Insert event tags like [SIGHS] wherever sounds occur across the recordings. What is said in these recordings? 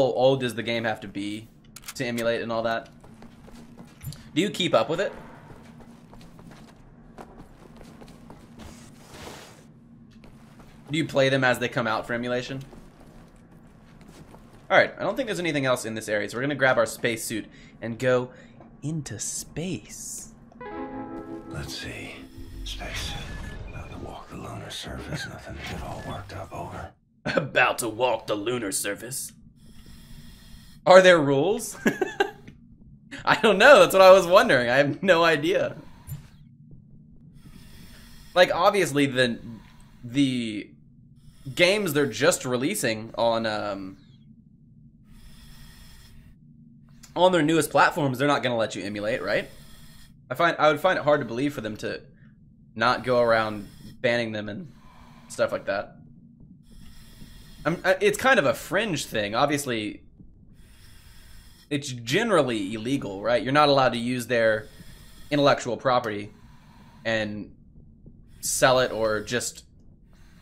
old does the game have to be to emulate and all that? Do you keep up with it? Do you play them as they come out for emulation? Alright, I don't think there's anything else in this area, so we're gonna grab our spacesuit and go into space. Let's see. Space. About to walk the lunar surface, nothing to get all worked up over. [LAUGHS] About to walk the lunar surface. Are there rules? [LAUGHS] I don't know, that's what I was wondering. I have no idea. Like, obviously, the the games they're just releasing on um, on their newest platforms, they're not going to let you emulate, right? I find I would find it hard to believe for them to not go around banning them and stuff like that. I'm, it's kind of a fringe thing. Obviously, it's generally illegal, right? You're not allowed to use their intellectual property and sell it or just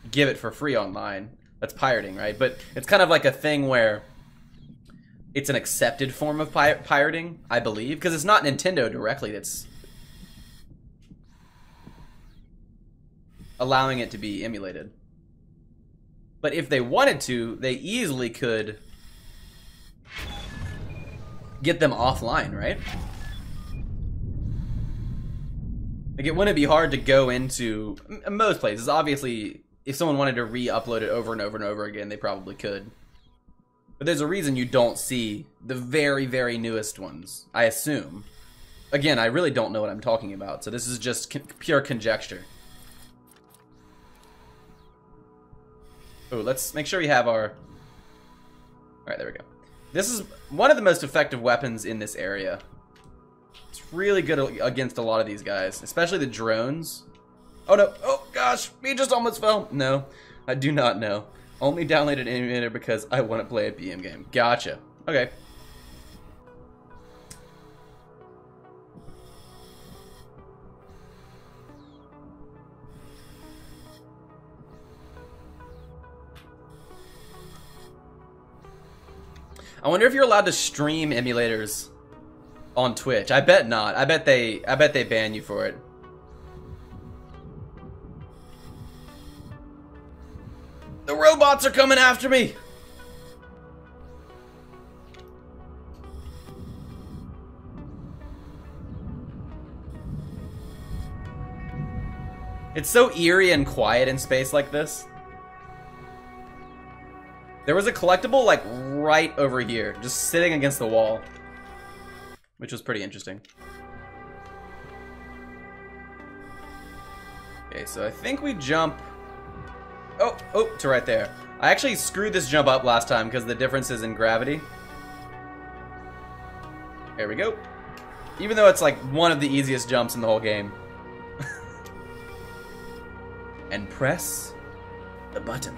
give it for free online. That's pirating, right? But it's kind of like a thing where it's an accepted form of pir- pirating, I believe, because it's not Nintendo directly that's allowing it to be emulated. But if they wanted to, they easily could get them offline, right? Like, it wouldn't be hard to go into most places. Obviously, if someone wanted to re-upload it over and over and over again, they probably could. But there's a reason you don't see the very, very newest ones, I assume. Again, I really don't know what I'm talking about, so this is just con pure conjecture. Oh, let's make sure we have our... Alright, there we go. This is one of the most effective weapons in this area. It's really good against a lot of these guys, especially the drones. Oh no, oh gosh, he just almost fell. No, I do not know. Only downloaded emulator because I want to play a BM game. Gotcha. Okay. I wonder if you're allowed to stream emulators on Twitch. I bet not. I bet they I bet they ban you for it. The robots are coming after me! It's so eerie and quiet in space like this. There was a collectible, like, right over here, just sitting against the wall. Which was pretty interesting. Okay, so I think we jump Oh, oh, to right there. I actually screwed this jump up last time because the difference is in gravity. There we go. Even though it's like one of the easiest jumps in the whole game. [LAUGHS] and press the button.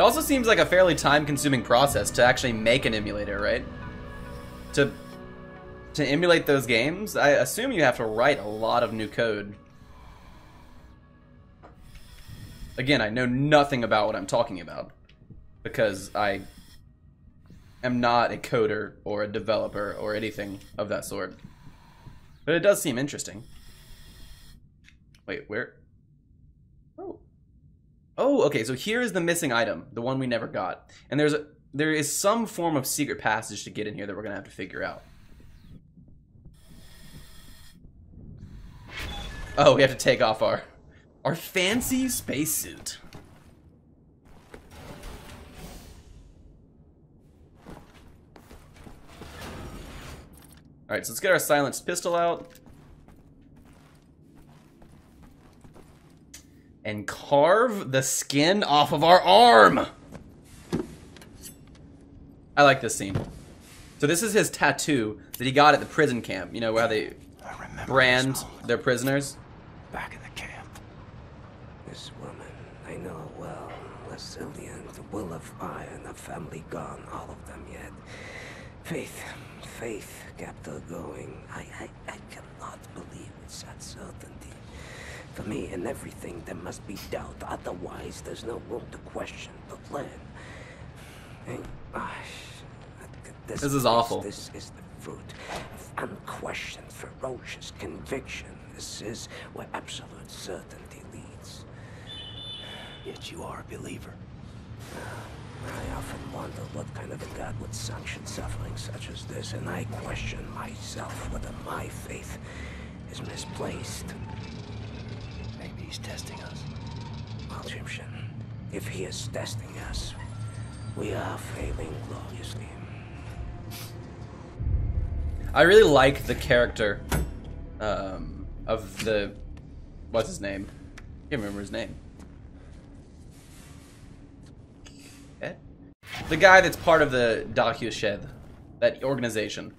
It also seems like a fairly time-consuming process to actually make an emulator, right? To to emulate those games, I assume you have to write a lot of new code. Again, I know nothing about what I'm talking about because I am not a coder or a developer or anything of that sort. But it does seem interesting. Wait, where? Oh. Okay, so here is the missing item, the one we never got. And there's a, there is some form of secret passage to get in here that we're to have to figure out. Oh, we have to take off our our fancy spacesuit. Alright, so let's get our silenced pistol out. And carve the skin off of our arm. I like this scene. So this is his tattoo that he got at the prison camp. You know where they brand their prisoners. Back in the camp. This woman, I know her well. Lasilian, the will of iron, the family gone, all of them yet. Faith, faith kept her going. I, I, I cannot believe it's that certainty. For me, in everything, there must be doubt. Otherwise, there's no room to question the plan. Hey, ah, This is awful. This is the fruit of unquestioned, ferocious conviction. This is where absolute certainty leads. Yet you are a believer. I often wonder what kind of a God would sanction suffering such as this, and I question myself whether my faith is misplaced. Maybe he's testing us. Well, Jimshin, if he is testing us, we are failing gloriously. I really like the character um, of the what's his name? I Can't remember his name. Ed? The guy that's part of the Da'at Yichud, that organization.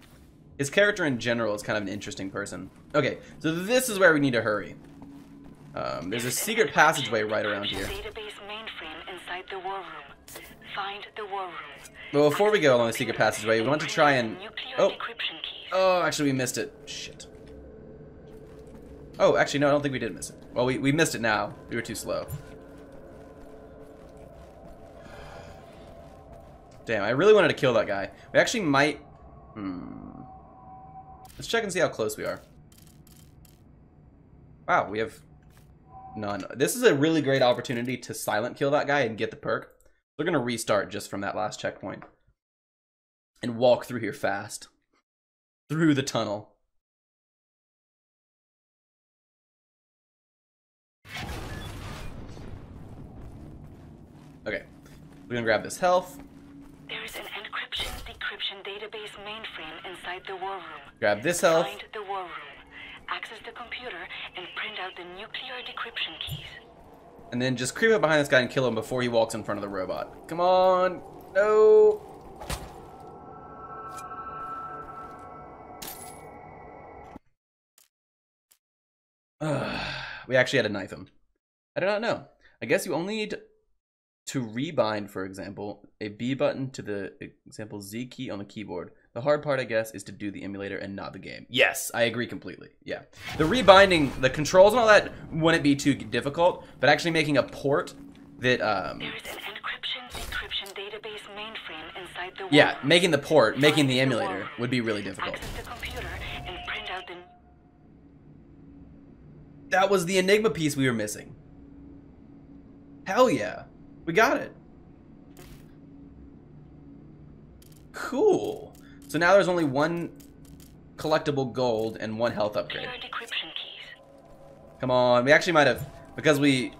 His character in general is kind of an interesting person. Okay, so this is where we need to hurry. Um, there's a secret passageway right around here. Database mainframe inside the war room. Find the war room. But before we go along the secret passageway, we want to try and... Oh, oh, actually we missed it. Shit. Oh, actually no, I don't think we did miss it. Well, we, we missed it now. We were too slow. Damn, I really wanted to kill that guy. We actually might... Hmm. Let's check and see how close we are. Wow, we have none. This is a really great opportunity to silent kill that guy and get the perk. We're going to restart just from that last checkpoint. And walk through here fast. Through the tunnel. Okay. We're going to grab this health. There is an encryption decryption database mainframe inside the war room. Grab this health. Find the war room. Access the computer and print out the nuclear decryption keys. And then just creep up behind this guy and kill him before he walks in front of the robot. Come on. No. [SIGHS] We actually had to knife him. I do not know. I guess you only need to rebind, for example, a B button to the example Z key on the keyboard. The hard part, I guess, is to do the emulator and not the game. Yes, I agree completely. Yeah. The rebinding, the controls and all that wouldn't be too difficult, but actually making a port that, um, There is an encryption decryption database mainframe inside the yeah, making the port, making the emulator would be really difficult. Access the computer and print out the That was the Enigma piece we were missing. Hell yeah. We got it. Cool. So now there's only one collectible gold and one health upgrade. Come on. We actually might have because we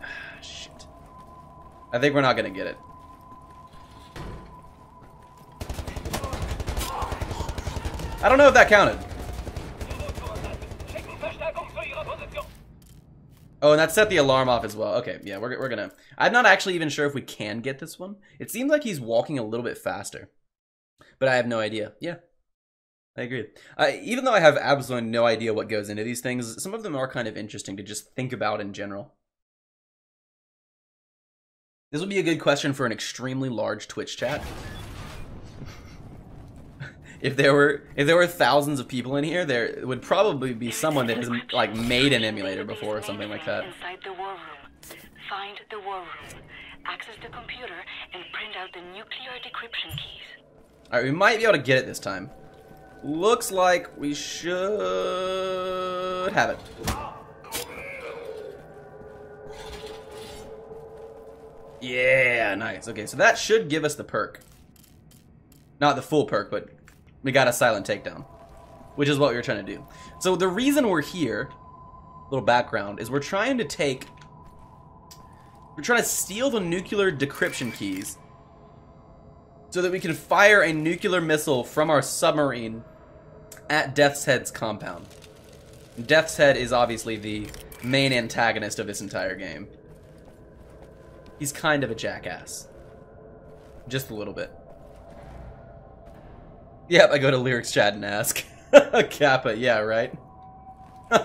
[SIGHS] shit. I think we're not going to get it. I don't know if that counted. Oh, and that set the alarm off as well. Okay, yeah, we're, we're gonna... I'm not actually even sure if we can get this one. It seems like he's walking a little bit faster. But I have no idea. Yeah, I agree. Uh, even though I have absolutely no idea what goes into these things, some of them are kind of interesting to just think about in general. This would be a good question for an extremely large Twitch chat. [LAUGHS] if there were if there were thousands of people in here, there would probably be someone that has like made an emulator before or something like that. Inside the war room. Find the war room. Access the computer and print out the nuclear decryption keys. All right, we might be able to get it this time. Looks like we should have it. Yeah, nice. Okay, so that should give us the perk. Not the full perk, but we got a silent takedown, which is what we were trying to do. So the reason we're here, little background, is we're trying to take, we're trying to steal the nuclear decryption keys so that we can fire a nuclear missile from our submarine at Death's Head's compound. Death's Head is obviously the main antagonist of this entire game. He's kind of a jackass. Just a little bit. Yep, I go to Lirik's chat and ask. [LAUGHS] Kappa, yeah, right? [LAUGHS]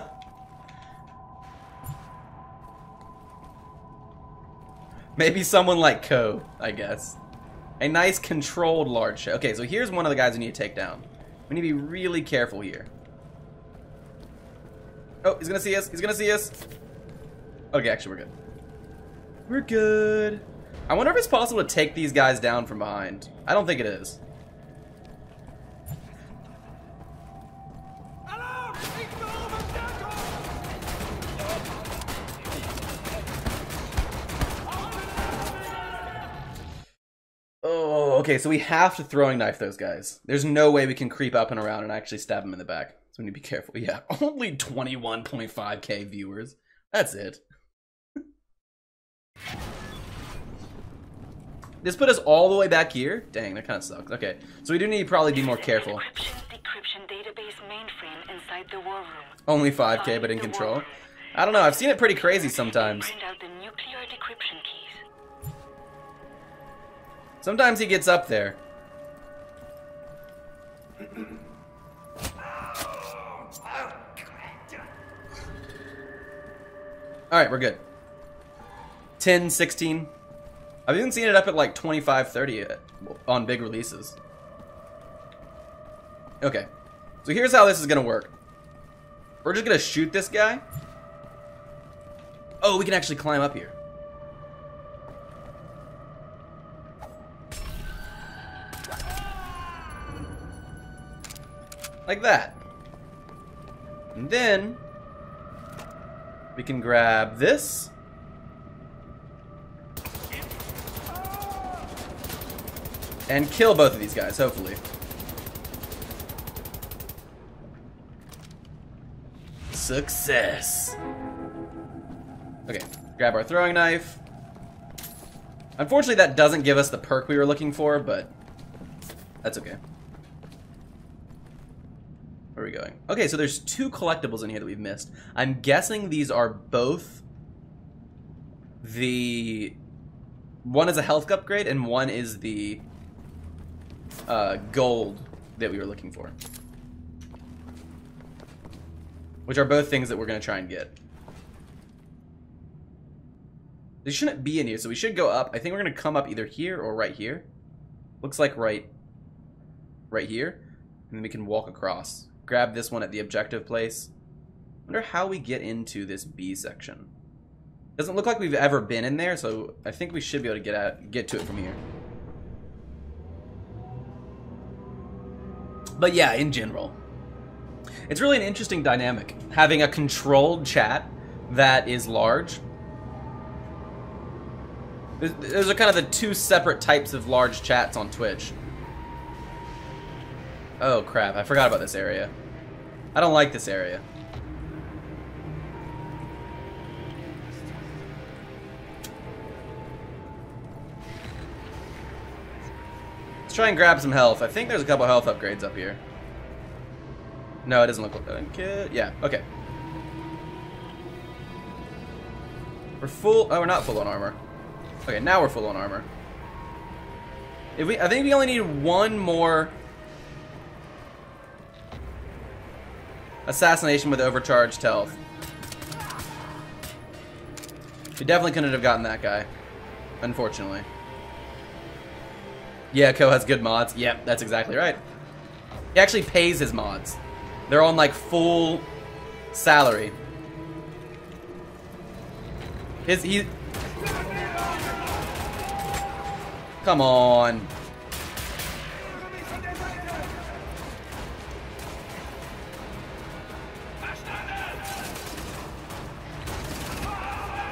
Maybe someone like Cohh, I guess. A nice controlled large shell. Okay, so here's one of the guys we need to take down. We need to be really careful here. Oh, he's gonna see us. He's gonna see us. Okay, actually, we're good. We're good. I wonder if it's possible to take these guys down from behind. I don't think it is. Okay, so we have to throwing knife those guys. There's no way we can creep up and around and actually stab them in the back. So we need to be careful. Yeah, [LAUGHS] only 21.5k viewers. That's it. This put us all the way back here? Dang, that kind of sucks. Okay, so we do need to probably be more careful. Encryption decryption database mainframe inside the war room. Only 5k, but in control. I don't know, I've seen it pretty crazy sometimes. Sometimes he gets up there. Alright, we're good. 10, 16. I've even seen it up at like 25, 30 uh, on big releases. Okay. So here's how this is going to work. We're just going to shoot this guy. Oh, we can actually climb up here. Like that. And then we can grab this. And kill both of these guys, hopefully. Success. Okay, grab our throwing knife. Unfortunately, that doesn't give us the perk we were looking for, but that's okay. Are we going? Okay, so there's two collectibles in here that we've missed. I'm guessing these are both the... One is a health upgrade, and one is the uh, gold that we were looking for. Which are both things that we're going to try and get. They shouldn't be in here, so we should go up. I think we're going to come up either here or right here. Looks like right, right here. And then we can walk across. Grab this one at the objective place. wonder how we get into this B section. Doesn't look like we've ever been in there, so I think we should be able to get at get to it from here. But yeah, in general, it's really an interesting dynamic having a controlled chat that is large. Those are kind of the two separate types of large chats on Twitch. Oh crap, I forgot about this area. I don't like this area. Let's try and grab some health. I think there's a couple health upgrades up here. No, it doesn't look like. Yeah, okay. We're full. Oh, we're not full on armor. Okay, now we're full on armor. If we, I think we only need one more assassination with overcharged health. We definitely couldn't have gotten that guy, unfortunately. Yeah, Cohh has good mods. Yep, that's exactly right. He actually pays his mods. They're on like full salary. His he Come on.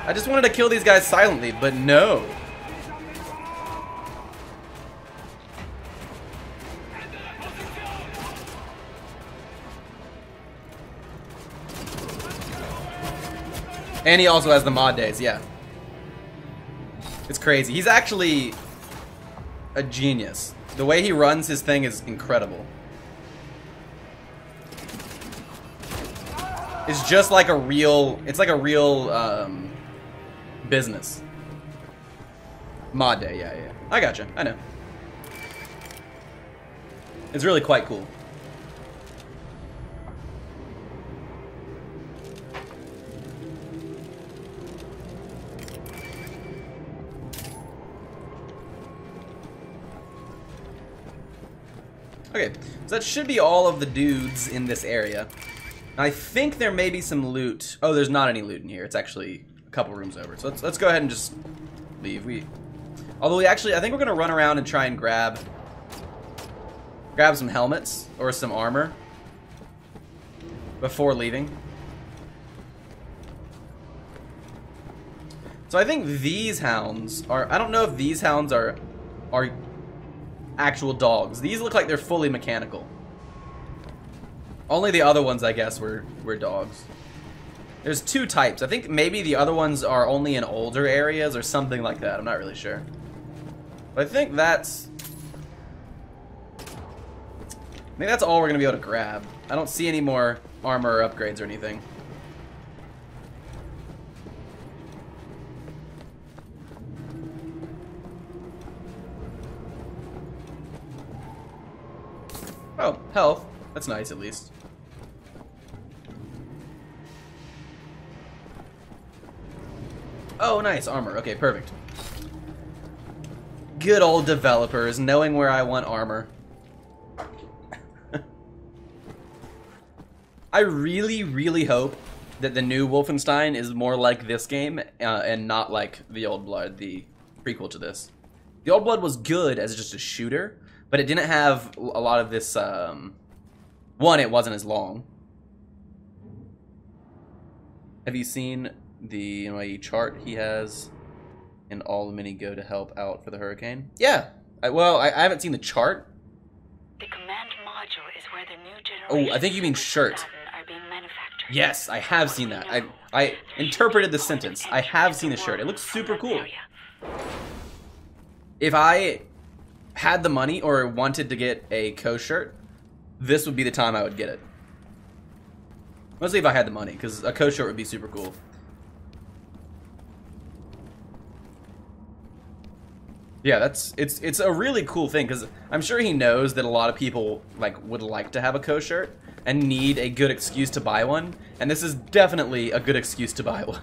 I just wanted to kill these guys silently, but no. And he also has the mod days, yeah. It's crazy. He's actually a genius. The way he runs his thing is incredible. It's just like a real, it's like a real um, business. Mod day, yeah, yeah. I gotcha, I know. It's really quite cool. Okay, so that should be all of the dudes in this area. I think there may be some loot. Oh, there's not any loot in here. It's actually couple rooms over. So let's let's go ahead and just leave. We, although we actually, I think we're gonna run around and try and grab grab some helmets or some armor before leaving. So I think these hounds are. I don't know if these hounds are are actual dogs. These look like they're fully mechanical. Only the other ones, I guess, were were dogs. There's two types. I think maybe the other ones are only in older areas or something like that. I'm not really sure. But I think that's... I think that's all we're going to be able to grab. I don't see any more armor upgrades or anything. Oh, health. That's nice, at least. Oh, nice. Armor. Okay, perfect. Good old developers, knowing where I want armor. [LAUGHS] I really, really hope that the new Wolfenstein is more like this game uh, and not like the Old Blood, the prequel to this. The Old Blood was good as just a shooter, but it didn't have a lot of this. Um, one, it wasn't as long. Have you seen the NYE chart he has? And all the mini go to help out for the hurricane. Yeah. I, well, I, I haven't seen the chart. The command module is where the new Oh, I think you mean shirt. are being manufactured. Yes, I have seen that. I I interpreted the sentence. I have seen the shirt. It looks super cool. If I had the money or wanted to get a Cohh shirt, this would be the time I would get it. Mostly if I had the money, because a Cohh shirt would be super cool. Yeah, that's it's it's a really cool thing because I'm sure he knows that a lot of people like would like to have a Cohh shirt and need a good excuse to buy one, and this is definitely a good excuse to buy [LAUGHS] one,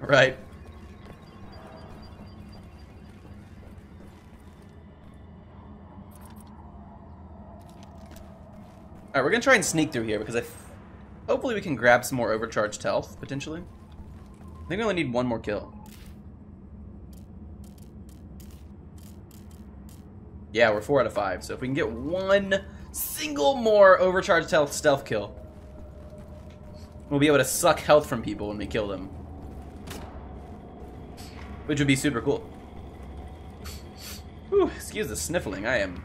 right? All right, we're gonna try and sneak through here because I, hopefully we can grab some more overcharged health potentially. I think we only need one more kill. Yeah, we're four out of five. So if we can get one single more overcharged health stealth kill, we'll be able to suck health from people when we kill them. Which would be super cool. Whew, excuse the sniffling. I am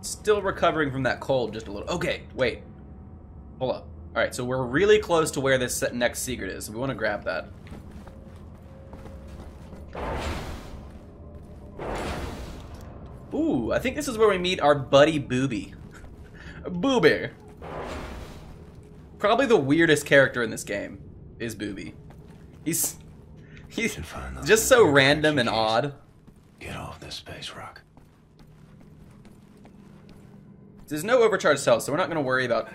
still recovering from that cold just a little. Okay, wait. Hold up. Alright, so we're really close to where this next secret is. We want to grab that. Ooh, I think this is where we meet our buddy Booby. Booby. Probably the weirdest character in this game is Booby. He's he's just so random and odd. Get off this space rock. There's no overcharged cells, so we're not going to worry about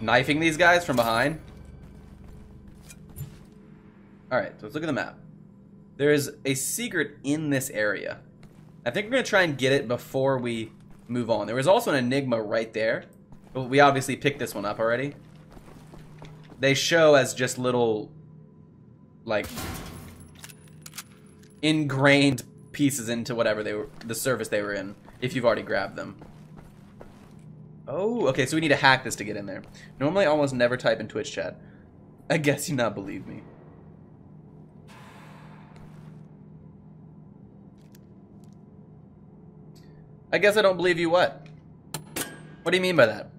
knifing these guys from behind. Alright, so let's look at the map. There is a secret in this area. I think we're going to try and get it before we move on. There was also an enigma right there, but we obviously picked this one up already. They show as just little, like, ingrained pieces into whatever they were, the surface they were in, if you've already grabbed them. Oh, okay, so we need to hack this to get in there. Normally, I almost never type in Twitch chat. I guess you not believe me. I guess I don't believe you what? What do you mean by that?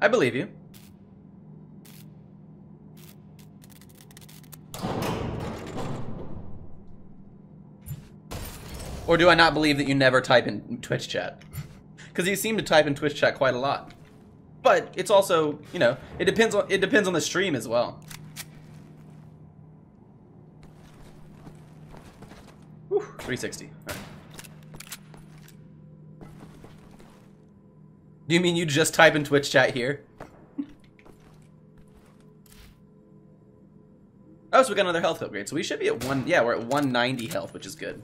I believe you. Or do I not believe that you never type in Twitch chat? [LAUGHS] Because you seem to type in Twitch chat quite a lot. But it's also, you know, it depends on it depends on the stream as well. Whew, 360. All right. Do you mean you just type in Twitch chat here? [LAUGHS] oh, so we got another health upgrade. So we should be at one. Yeah, we're at 190 health, which is good.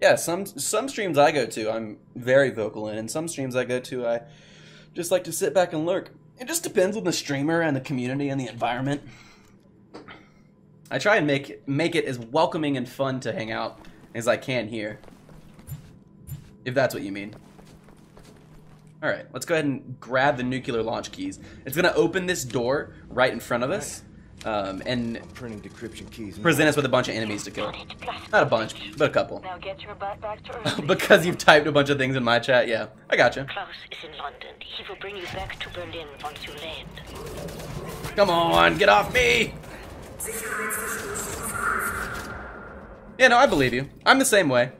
yeah, some some streams I go to, I'm very vocal in, and some streams I go to, I just like to sit back and lurk. It just depends on the streamer and the community and the environment. I try and make make it as welcoming and fun to hang out as I can here. If that's what you mean. Alright, let's go ahead and grab the nuclear launch keys. It's gonna open this door right in front of us, um, and Printing decryption keys. present us with a bunch of enemies to kill. Not a bunch, but a couple. Now get your butt back to [LAUGHS] Earth. because you've typed a bunch of things in my chat, yeah. I gotcha. Klaus is in London. He will bring you back to Berlin once you land. Come on, get off me! Yeah, no, I believe you. I'm the same way.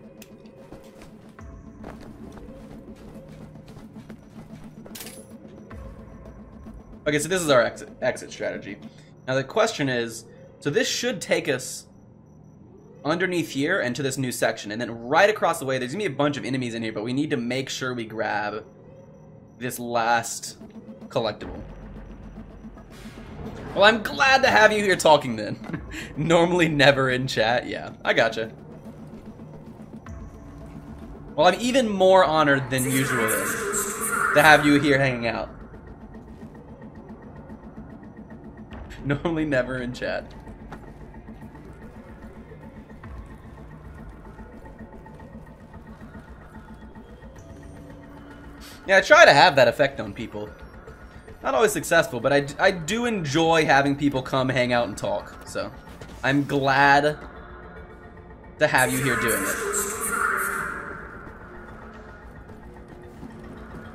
Okay, so this is our exit, exit strategy. Now the question is, so this should take us underneath here and to this new section, and then right across the way, there's gonna be a bunch of enemies in here, but we need to make sure we grab this last collectible. Well, I'm glad to have you here talking then. [LAUGHS] Normally never in chat. Yeah, I gotcha. Well, I'm even more honored than usual to have you here hanging out. [LAUGHS] Normally never in chat. Yeah, I try to have that effect on people. Not always successful, but I, I do enjoy having people come hang out and talk. So, I'm glad to have you here doing it.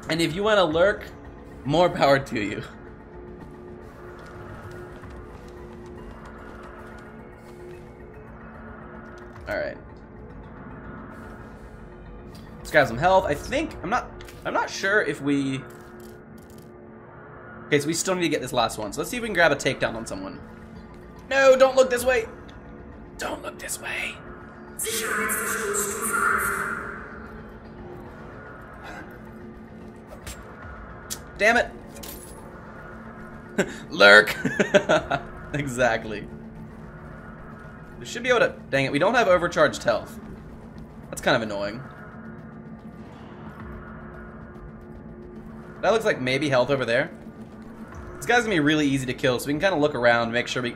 And if you want to lurk, more power to you. Alright. Let's grab some health. I think I'm not I'm not sure if we Okay, so we still need to get this last one. So let's see if we can grab a takedown on someone. No, don't look this way. Don't look this way. Damn it. [LAUGHS] Lurk. [LAUGHS] exactly. We should be able to... Dang it, we don't have overcharged health. That's kind of annoying. That looks like maybe health over there. This guy's gonna be really easy to kill, so we can kind of look around, make sure we...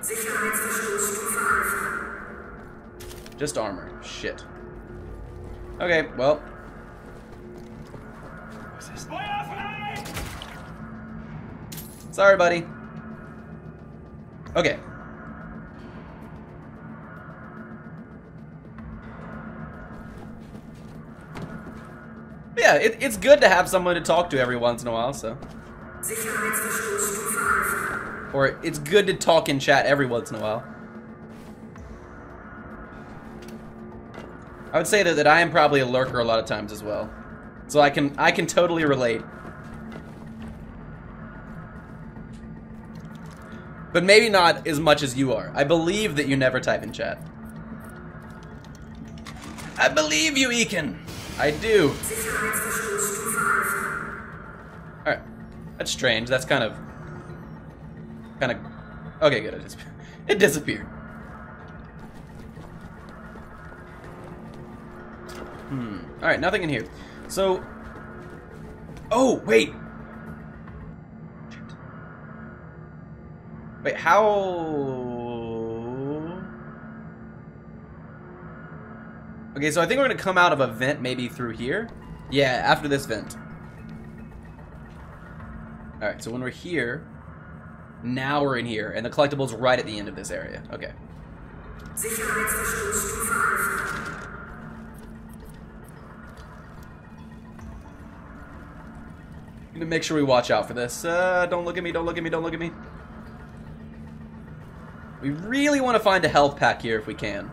Just armor. Shit. Okay, well. Sorry, buddy. Okay. Yeah, it, it's good to have someone to talk to every once in a while, so. Or it's good to talk in chat every once in a while. I would say that, that I am probably a lurker a lot of times as well. So I can I can totally relate. But maybe not as much as you are. I believe that you never type in chat. I believe you, Ekin. I do. That's strange. That's kind of... Kind of... Okay, good. It, dis [LAUGHS] it disappeared. Hmm. Alright, nothing in here. So... Oh, wait! Wait, how... Okay, so I think we're gonna come out of a vent maybe through here. Yeah, after this vent. Alright, so when we're here, now we're in here, and the collectible's right at the end of this area. Okay. Gonna make sure we watch out for this. Uh, don't look at me, don't look at me, don't look at me. We really want to find a health pack here if we can.